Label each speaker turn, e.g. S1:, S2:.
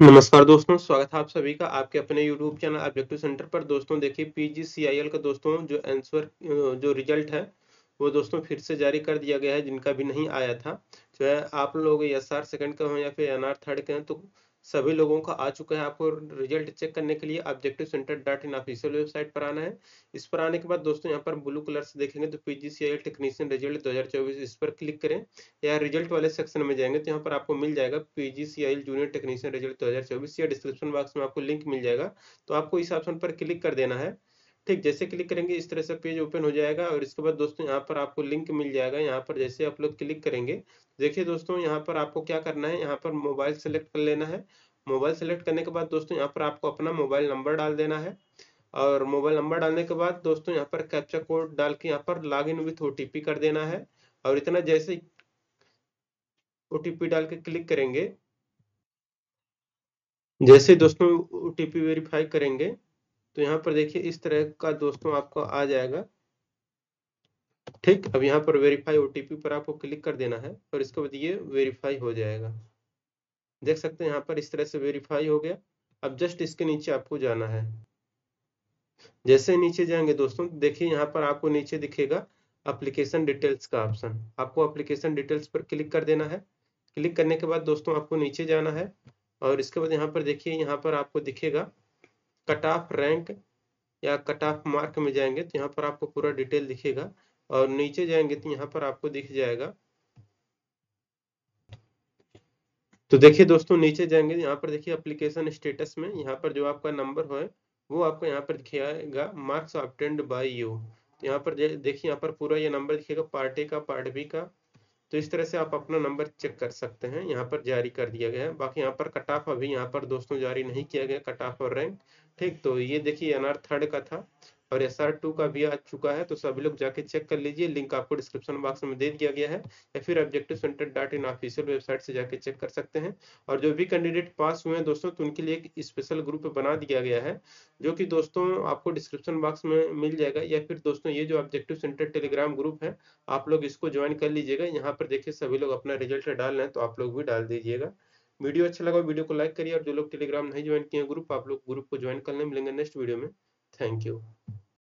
S1: नमस्कार दोस्तों, स्वागत है आप सभी का आपके अपने यूट्यूब चैनल ऑब्जेक्टिव सेंटर पर। दोस्तों देखिए पीजीसीआईएल का दोस्तों जो आंसर जो रिज़ल्ट है, वो दोस्तों फिर से जारी कर दिया गया है जिनका भी नहीं आया था। जो है आप लोग एस आर सेकंड के हों या फिर एन आर थर्ड के हैं तो सभी लोगों का आ चुका है। आपको रिज़ल्ट चेक करने के लिए objective centre dot in official website पर आना है। इस पर आने के बाद दोस्तों यहाँ पर ब्लू कलर से देखेंगे तो पीजीसीआई टेक्नीशियन रिज़ल्ट 2024 इस पर क्लिक करें या रिज़ल्ट वाले सेक्शन में जाएँगे तो यहाँ पर आपको मिल जाएगा पीजीसीआई जूनियर टेक्नीशियन रिज़ल्ट 2024 या डिस्क्रिप्शन बॉक्स में आपको लिंक मिल जाएगा तो आपको इस ऑप्शन पर क्लिक कर देना है ठीक, जैसे क्लिक करेंगे, इस तरह से पेज ओपन हो जाएगा और इसके बाद दोस्तों, यहाँ पर आपको लिंक मिल जाएगा। यहाँ पर जैसे आप लोग क्लिक करेंगे, देखिए दोस्तों, यहाँ पर आपको क्या करना है? यहाँ पर मोबाइल सेलेक्ट कर लेना है। मोबाइल सेलेक्ट करने के बाद दोस्तों, यहाँ पर आपको अपना मोबाइल नंबर डाल देना है। और मोबाइल नंबर डालने के बाद दोस्तों, यहाँ पर कैप्चा कोड डाल के यहाँ पर लॉग इन विथ ओटीपी कर देना है। और इतना जैसे ओटीपी डाल के क्लिक करेंगे, जैसे दोस्तों ओटीपी वेरीफाई करेंगे तो यहाँ पर देखिए, इस तरह का दोस्तों आपको आ जाएगा। ठीक, अब यहाँ पर वेरीफाई ओटीपी पर आपको क्लिक कर देना है और इसके बाद ये वेरीफाई हो जाएगा। देख सकते हैं यहाँ पर इस तरह से वेरीफाई हो गया। अब जस्ट इसके नीचे आपको जाना है। जैसे नीचे जाएँगे दोस्तों, देखिए यहाँ पर आपको नीचे दिखेगा अप्लीकेशन डिटेल्स का ऑप्शन आपको अप्लीकेशन डिटेल्स पर क्लिक कर देना है। क्लिक करने के बाद दोस्तों आपको नीचे जाना है और इसके बाद यहाँ पर देखिए, यहाँ पर आपको दिखेगा कट ऑफ़ रैंक या कट ऑफ़ मार्क में जाएँगे तो यहाँ पर आपको पूरा डिटेल दिखेगा और नीचे जाएँगे तो यहाँ पर आपको दिख जाएगा। तो देखिए दोस्तों, नीचे जाएँगे, यहाँ पर देखिए एप्लीकेशन स्टेटस में, यहाँ पर जो आपका नंबर है, वो आपको यहाँ पर दिखेगा मार्क्स ऑप्टेंड बाय यू यहाँ पर देखिए, यहाँ पर पूरा ये नंबर दिखेगा पार्ट ए का पार्ट बी का तो इस तरह से आप अपना नंबर चेक कर सकते हैं। यहाँ पर जारी कर दिया गया है। बाकी यहाँ पर कट ऑफ़ अभी यहाँ पर दोस्तों जारी नहीं किया गया। कट ऑफ़ और रैंक ठीक? तो ये देखिए एनआर थर्ड का था। और एस आर टू का भी आ चुका है तो सभी लोग जाके चेक कर लीजिए। लिंक आपको डिस्क्रिप्शन बॉक्स में दे दिया गया है। या फिर objective centre dot in official website से जाके चेक कर सकते हैं। और जो भी कैंडिडेट पास हुए हैं दोस्तों तो उनके लिए एक स्पेशल ग्रुप बना दिया गया है, जो कि दोस्तों आपको डिस्क्रिप्शन बॉक्स में मिल जाएगा। या फिर दोस्तों, ये जो ऑब्जेक्टिव सेंटर टेलीग्राम ग्रुप है, आप लोग इसको ज्वाइन कर लीजिएगा। यहाँ पर देखिए, सभी लोग अपना रिज़ल्ट डाल रहे हैं तो आप लोग भी डाल दीजिएगा। वीडियो अच्छा लगा वीडियो को लाइक करिए। और जो लोग टेलीग्राम नहीं ज्वाइन किए ग्रुप आप लोग ग्रुप को ज्वाइन कर लें। मिलेंगे नेक्स्ट वीडियो में। Thank you